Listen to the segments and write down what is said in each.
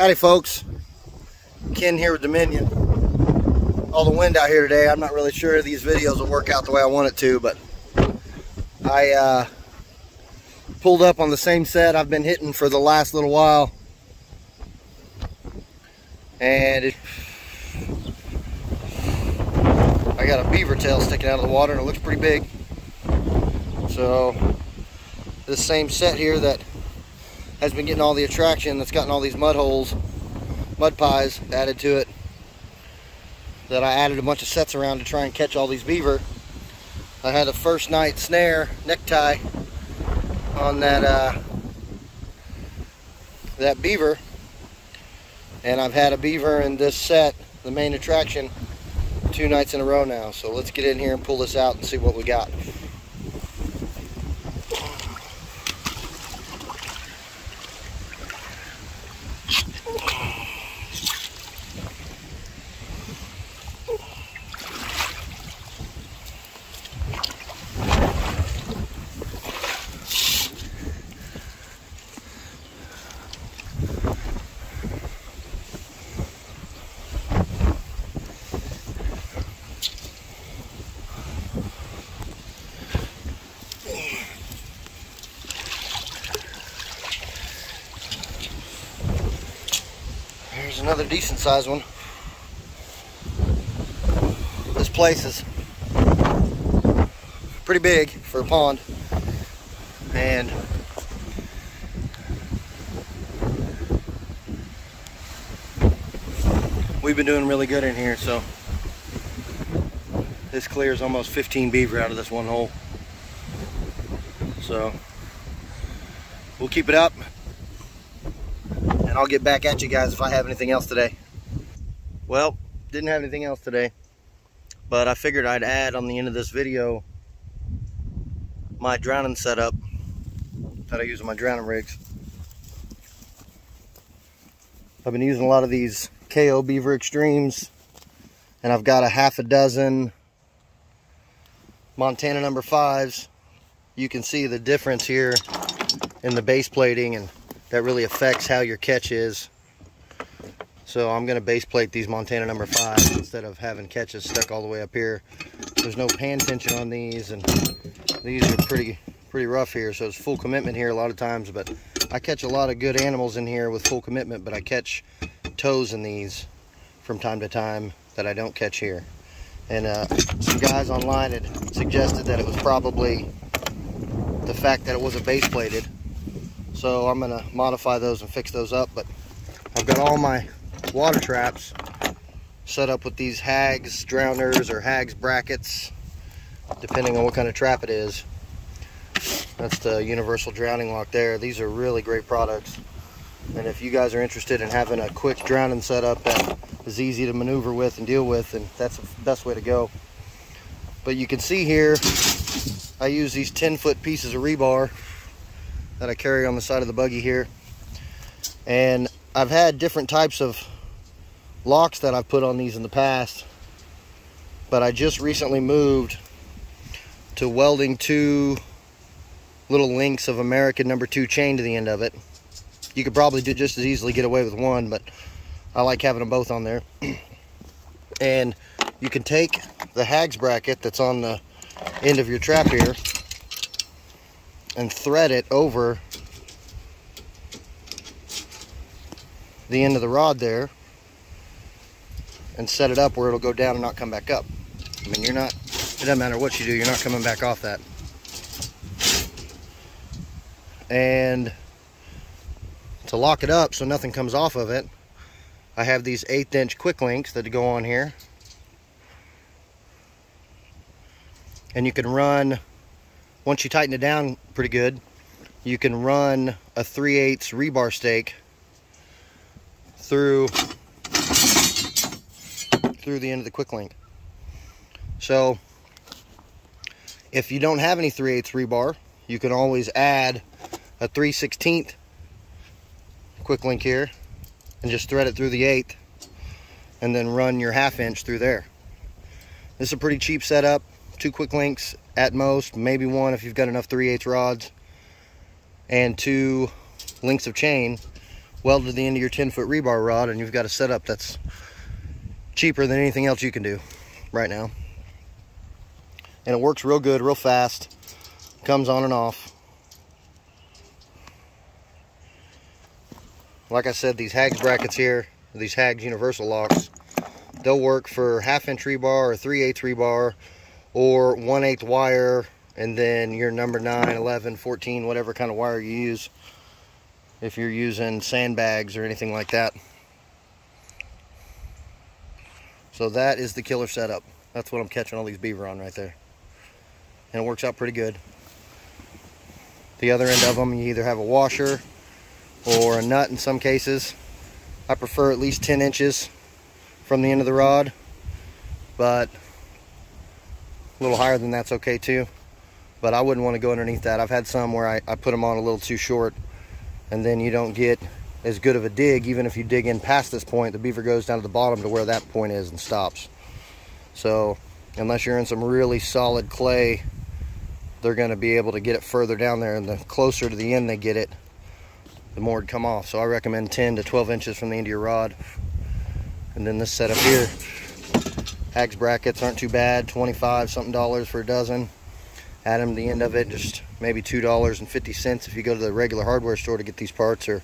Howdy folks, Ken here with Dominion. All the wind out here today, I'm not really sure these videos will work out the way I want it to, but I uh, pulled up on the same set I've been hitting for the last little while. And it, I got a beaver tail sticking out of the water and it looks pretty big. So this same set here that has been getting all the attraction that's gotten all these mud holes, mud pies added to it. That I added a bunch of sets around to try and catch all these beaver. I had a first night snare necktie on that uh, that beaver and I've had a beaver in this set the main attraction two nights in a row now so let's get in here and pull this out and see what we got Here's another decent sized one. This place is pretty big for a pond. And we've been doing really good in here, so this clears almost 15 beaver out of this one hole. So we'll keep it up I'll get back at you guys if I have anything else today. Well, didn't have anything else today, but I figured I'd add on the end of this video my drowning setup that I use in my drowning rigs. I've been using a lot of these KO Beaver Extremes, and I've got a half a dozen Montana number fives. You can see the difference here in the base plating and that really affects how your catch is. So I'm going to base plate these Montana number five instead of having catches stuck all the way up here. There's no pan tension on these and these are pretty pretty rough here. So it's full commitment here a lot of times. But I catch a lot of good animals in here with full commitment. But I catch toes in these from time to time that I don't catch here. And uh, some guys online had suggested that it was probably the fact that it wasn't base plated so I'm gonna modify those and fix those up. But I've got all my water traps set up with these Hags drowners or Hags brackets, depending on what kind of trap it is. That's the universal drowning lock there. These are really great products. And if you guys are interested in having a quick drowning setup that is easy to maneuver with and deal with, then that's the best way to go. But you can see here, I use these 10 foot pieces of rebar that I carry on the side of the buggy here. And I've had different types of locks that I've put on these in the past. But I just recently moved to welding two little links of American number two chain to the end of it. You could probably do just as easily get away with one, but I like having them both on there. and you can take the Hags bracket that's on the end of your trap here and thread it over the end of the rod there and set it up where it'll go down and not come back up. I mean, you're not, it doesn't matter what you do, you're not coming back off that. And to lock it up so nothing comes off of it, I have these eighth inch quick links that go on here. And you can run once you tighten it down pretty good, you can run a 3 8 rebar stake through through the end of the quick link. So if you don't have any 3 8 rebar, you can always add a 3 16 quick link here and just thread it through the 8th and then run your half inch through there. This is a pretty cheap setup two quick links at most, maybe one if you've got enough 3 8 rods, and two links of chain welded to the end of your 10 foot rebar rod and you've got a setup that's cheaper than anything else you can do right now. And it works real good, real fast. Comes on and off. Like I said, these Hags brackets here, these Hags universal locks, they'll work for half inch rebar or 3 8 rebar or 1 8 wire and then your number 9, 11, 14, whatever kind of wire you use if you're using sandbags or anything like that. So that is the killer setup. That's what I'm catching all these beaver on right there. And it works out pretty good. The other end of them, you either have a washer or a nut in some cases. I prefer at least 10 inches from the end of the rod, but a little higher than that's okay too. But I wouldn't want to go underneath that. I've had some where I, I put them on a little too short and then you don't get as good of a dig even if you dig in past this point the beaver goes down to the bottom to where that point is and stops so unless you're in some really solid clay they're going to be able to get it further down there and the closer to the end they get it the more it come off so I recommend 10 to 12 inches from the end of your rod and then this setup here Hags brackets aren't too bad 25 something dollars for a dozen. Add them to the end of it just maybe $2.50 if you go to the regular hardware store to get these parts or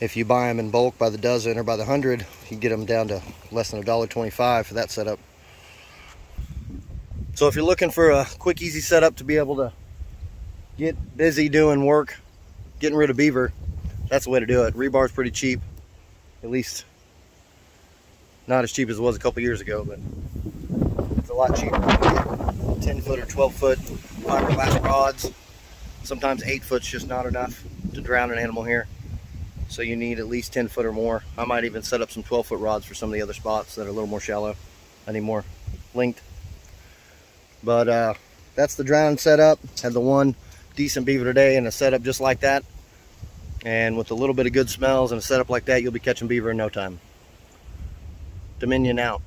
if you buy them in bulk by the dozen or by the hundred you get them down to less than $1.25 for that setup. So if you're looking for a quick easy setup to be able to get busy doing work getting rid of beaver that's the way to do it. Rebar is pretty cheap at least not as cheap as it was a couple years ago but it's a lot cheaper 10 foot or 12 foot fiberglass rods. Sometimes 8 foot's just not enough to drown an animal here. So you need at least 10 foot or more. I might even set up some 12 foot rods for some of the other spots that are a little more shallow. I need more linked. But uh, that's the drown setup. Had the one decent beaver today in a setup just like that. And with a little bit of good smells and a setup like that, you'll be catching beaver in no time. Dominion out.